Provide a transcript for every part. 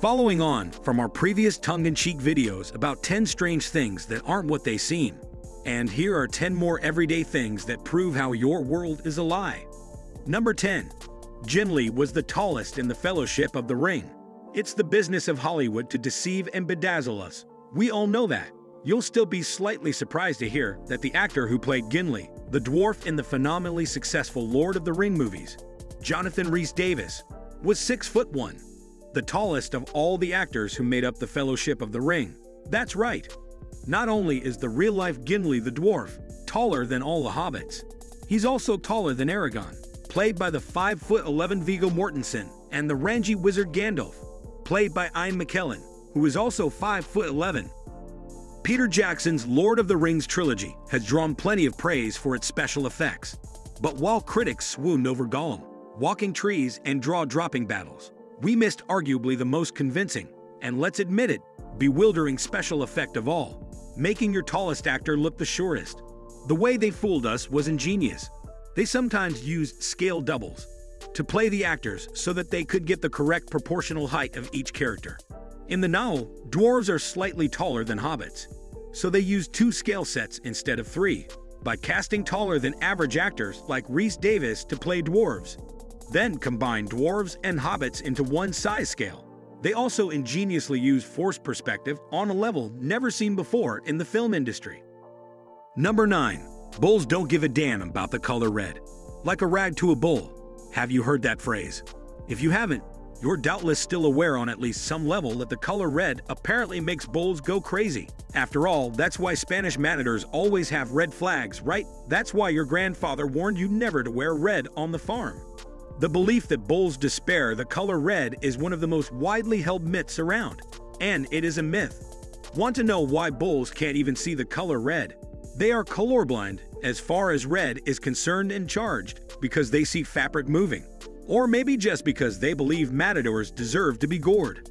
Following on from our previous tongue-in-cheek videos about 10 strange things that aren't what they seem, and here are 10 more everyday things that prove how your world is a lie. Number 10. Gimli was the tallest in the Fellowship of the Ring. It's the business of Hollywood to deceive and bedazzle us. We all know that. You'll still be slightly surprised to hear that the actor who played Gimli, the dwarf in the phenomenally successful Lord of the Ring movies, Jonathan Rhys Davies, was 6 foot 1 the tallest of all the actors who made up the Fellowship of the Ring. That's right. Not only is the real-life Gimli the dwarf taller than all the hobbits, he's also taller than Aragorn, played by the 5'11 Viggo Mortensen, and the rangy wizard Gandalf, played by Ian McKellen, who is also 5'11. Peter Jackson's Lord of the Rings trilogy has drawn plenty of praise for its special effects. But while critics swooned over Gollum, walking trees, and draw-dropping battles, we missed arguably the most convincing, and let's admit it, bewildering special effect of all, making your tallest actor look the shortest. The way they fooled us was ingenious. They sometimes used scale doubles to play the actors so that they could get the correct proportional height of each character. In the novel, dwarves are slightly taller than hobbits, so they used two scale sets instead of three, by casting taller than average actors like Rhys Davies to play dwarves then combine dwarves and hobbits into one size scale. They also ingeniously use forced perspective on a level never seen before in the film industry. Number 9. Bulls don't give a damn about the color red. Like a rag to a bull. Have you heard that phrase? If you haven't, you're doubtless still aware on at least some level that the color red apparently makes bulls go crazy. After all, that's why Spanish matadors always have red flags, right? That's why your grandfather warned you never to wear red on the farm. The belief that bulls despair the color red is one of the most widely held myths around, and it is a myth. Want to know why bulls can't even see the color red? They are colorblind as far as red is concerned and charged because they see fabric moving, or maybe just because they believe matadors deserve to be gored.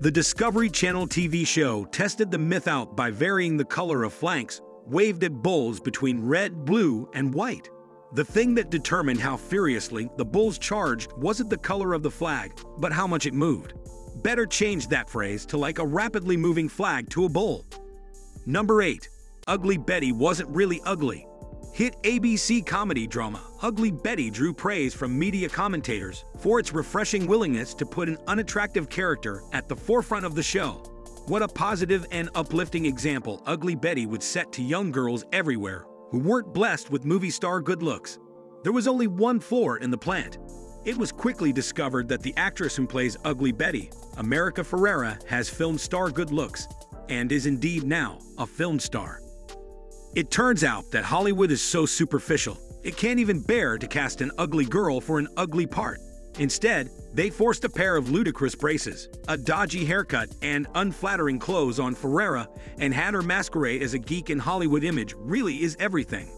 The Discovery Channel TV show tested the myth out by varying the color of flanks waved at bulls between red, blue, and white. The thing that determined how furiously the Bulls charged wasn't the color of the flag, but how much it moved. Better change that phrase to like a rapidly moving flag to a bull. Number 8. Ugly Betty wasn't really ugly. Hit ABC comedy drama Ugly Betty drew praise from media commentators for its refreshing willingness to put an unattractive character at the forefront of the show. What a positive and uplifting example Ugly Betty would set to young girls everywhere who weren't blessed with movie star good looks. There was only one floor in the plant. It was quickly discovered that the actress who plays Ugly Betty, America Ferrera, has film star good looks and is indeed now a film star. It turns out that Hollywood is so superficial, it can't even bear to cast an ugly girl for an ugly part. Instead, they forced a pair of ludicrous braces, a dodgy haircut, and unflattering clothes on Ferrera and had her masquerade as a geek in Hollywood image really is everything.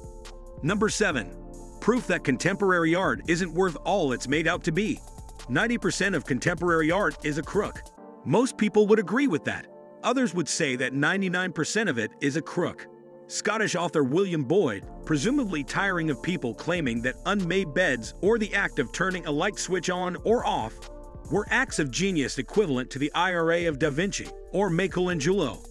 Number 7. Proof that contemporary art isn't worth all it's made out to be. 90% of contemporary art is a crook. Most people would agree with that. Others would say that 99% of it is a crook. Scottish author William Boyd, presumably tiring of people claiming that unmade beds or the act of turning a light switch on or off were acts of genius equivalent to the IRA of Da Vinci or Michelangelo.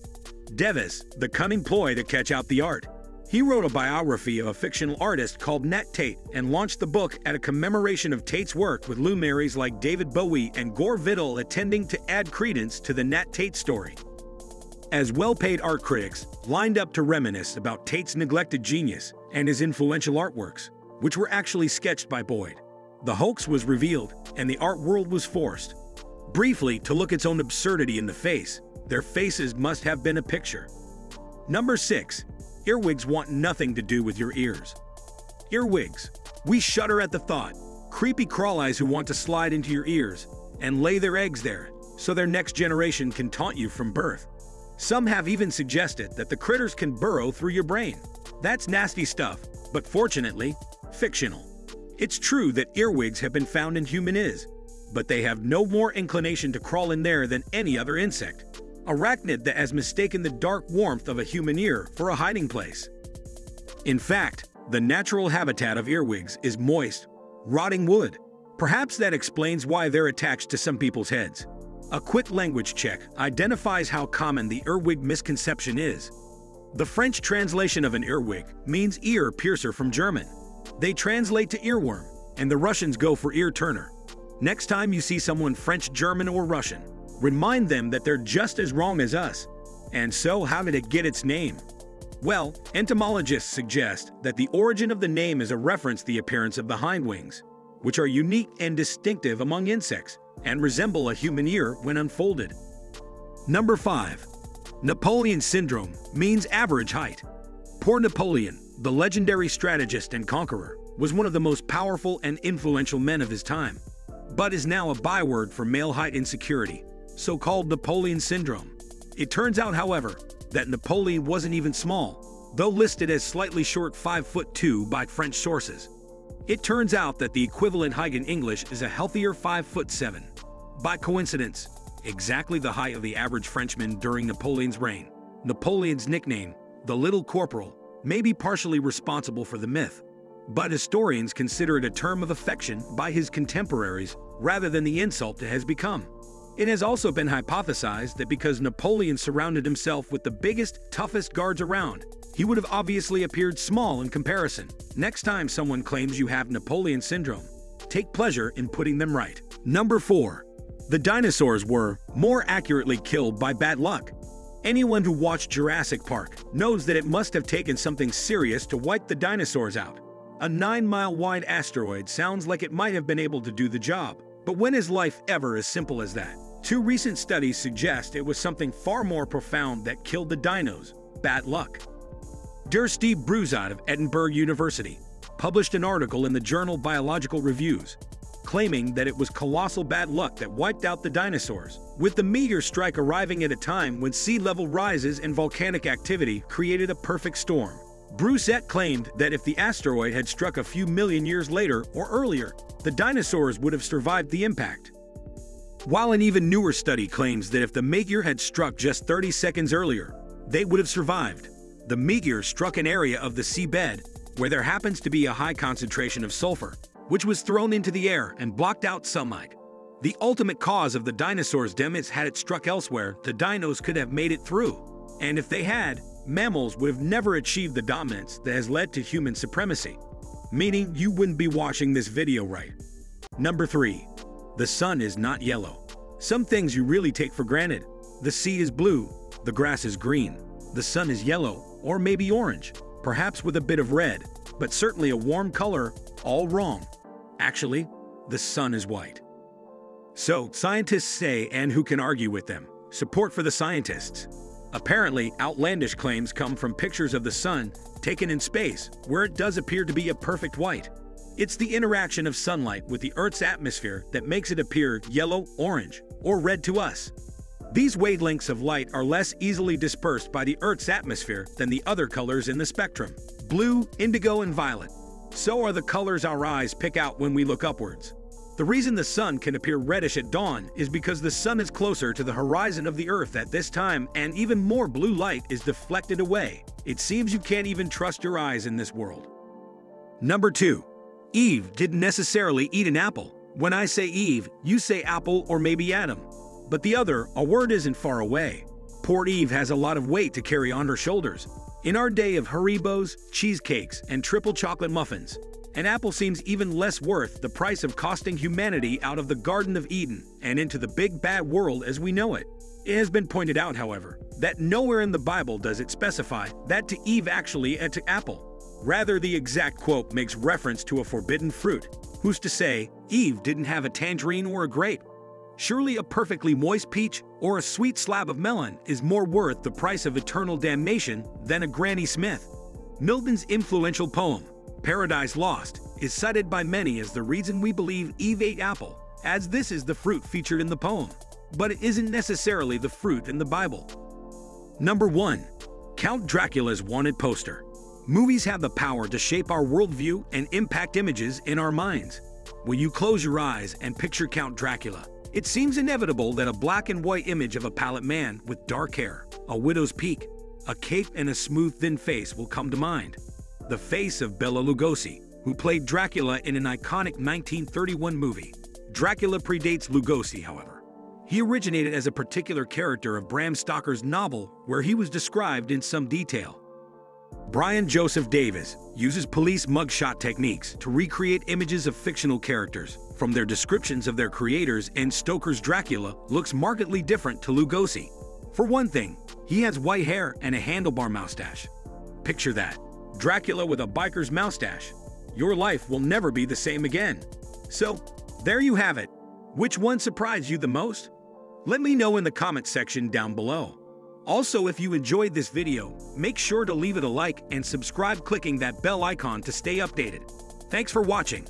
Devis, the cunning ploy to catch out the art. He wrote a biography of a fictional artist called Nat Tate and launched the book at a commemoration of Tate's work with luminaries like David Bowie and Gore Vidal attending to add credence to the Nat Tate story as well-paid art critics lined up to reminisce about Tate's neglected genius and his influential artworks, which were actually sketched by Boyd. The hoax was revealed, and the art world was forced. Briefly, to look its own absurdity in the face, their faces must have been a picture. Number 6. Earwigs want nothing to do with your ears. Earwigs. We shudder at the thought. Creepy crawl eyes who want to slide into your ears and lay their eggs there so their next generation can taunt you from birth. Some have even suggested that the critters can burrow through your brain. That's nasty stuff, but fortunately, fictional. It's true that earwigs have been found in human ears, but they have no more inclination to crawl in there than any other insect. Arachnid that has mistaken the dark warmth of a human ear for a hiding place. In fact, the natural habitat of earwigs is moist, rotting wood. Perhaps that explains why they're attached to some people's heads. A quick language check identifies how common the earwig misconception is. The French translation of an earwig means ear piercer from German. They translate to earworm, and the Russians go for ear turner. Next time you see someone French, German, or Russian, remind them that they're just as wrong as us. And so, how did it get its name? Well, entomologists suggest that the origin of the name is a reference to the appearance of the hind wings, which are unique and distinctive among insects and resemble a human ear when unfolded. Number 5. Napoleon Syndrome means average height. Poor Napoleon, the legendary strategist and conqueror, was one of the most powerful and influential men of his time, but is now a byword for male height insecurity, so-called Napoleon Syndrome. It turns out, however, that Napoleon wasn't even small, though listed as slightly short 5 foot 2 by French sources. It turns out that the equivalent height in English is a healthier 5 foot 7. By coincidence, exactly the height of the average Frenchman during Napoleon's reign. Napoleon's nickname, the Little Corporal, may be partially responsible for the myth, but historians consider it a term of affection by his contemporaries rather than the insult it has become. It has also been hypothesized that because Napoleon surrounded himself with the biggest, toughest guards around, he would have obviously appeared small in comparison. Next time someone claims you have Napoleon syndrome, take pleasure in putting them right. Number 4. The dinosaurs were, more accurately, killed by bad luck. Anyone who watched Jurassic Park knows that it must have taken something serious to wipe the dinosaurs out. A 9-mile wide asteroid sounds like it might have been able to do the job, but when is life ever as simple as that? Two recent studies suggest it was something far more profound that killed the dinos, bad luck. Der Steve Brusatte of Edinburgh University published an article in the journal Biological Reviews claiming that it was colossal bad luck that wiped out the dinosaurs, with the meteor strike arriving at a time when sea level rises and volcanic activity created a perfect storm. Brusatte claimed that if the asteroid had struck a few million years later or earlier, the dinosaurs would have survived the impact. While an even newer study claims that if the meteor had struck just 30 seconds earlier, they would have survived the meteor struck an area of the seabed where there happens to be a high concentration of sulfur, which was thrown into the air and blocked out sunlight. The ultimate cause of the dinosaurs' death is had it struck elsewhere, the dinos could have made it through. And if they had, mammals would have never achieved the dominance that has led to human supremacy. Meaning you wouldn't be watching this video right. Number 3. The sun is not yellow. Some things you really take for granted. The sea is blue, the grass is green, the sun is yellow, or maybe orange, perhaps with a bit of red, but certainly a warm color, all wrong. Actually, the sun is white. So, scientists say, and who can argue with them? Support for the scientists. Apparently, outlandish claims come from pictures of the sun taken in space, where it does appear to be a perfect white. It's the interaction of sunlight with the Earth's atmosphere that makes it appear yellow, orange, or red to us. These wavelengths of light are less easily dispersed by the Earth's atmosphere than the other colors in the spectrum blue, indigo, and violet. So are the colors our eyes pick out when we look upwards. The reason the sun can appear reddish at dawn is because the sun is closer to the horizon of the Earth at this time and even more blue light is deflected away. It seems you can't even trust your eyes in this world. Number 2. Eve didn't necessarily eat an apple. When I say Eve, you say apple or maybe Adam. But the other, a word isn't far away. Poor Eve has a lot of weight to carry on her shoulders. In our day of Haribos, cheesecakes, and triple chocolate muffins, an apple seems even less worth the price of costing humanity out of the Garden of Eden and into the big bad world as we know it. It has been pointed out, however, that nowhere in the Bible does it specify that to Eve actually ate to apple. Rather, the exact quote makes reference to a forbidden fruit. Who's to say Eve didn't have a tangerine or a grape? Surely a perfectly moist peach or a sweet slab of melon is more worth the price of eternal damnation than a Granny Smith. Milton's influential poem, Paradise Lost, is cited by many as the reason we believe Eve ate apple, as this is the fruit featured in the poem. But it isn't necessarily the fruit in the Bible. Number 1. Count Dracula's Wanted Poster. Movies have the power to shape our worldview and impact images in our minds. When you close your eyes and picture Count Dracula, it seems inevitable that a black and white image of a pallid man with dark hair, a widow's peak, a cape, and a smooth, thin face will come to mind. The face of Bela Lugosi, who played Dracula in an iconic 1931 movie. Dracula predates Lugosi, however. He originated as a particular character of Bram Stoker's novel, where he was described in some detail. Brian Joseph Davis uses police mugshot techniques to recreate images of fictional characters. From their descriptions of their creators and Stoker's Dracula looks markedly different to Lugosi. For one thing, he has white hair and a handlebar mustache. Picture that. Dracula with a biker's mustache. Your life will never be the same again. So, there you have it. Which one surprised you the most? Let me know in the comment section down below. Also, if you enjoyed this video, make sure to leave it a like and subscribe clicking that bell icon to stay updated. Thanks for watching.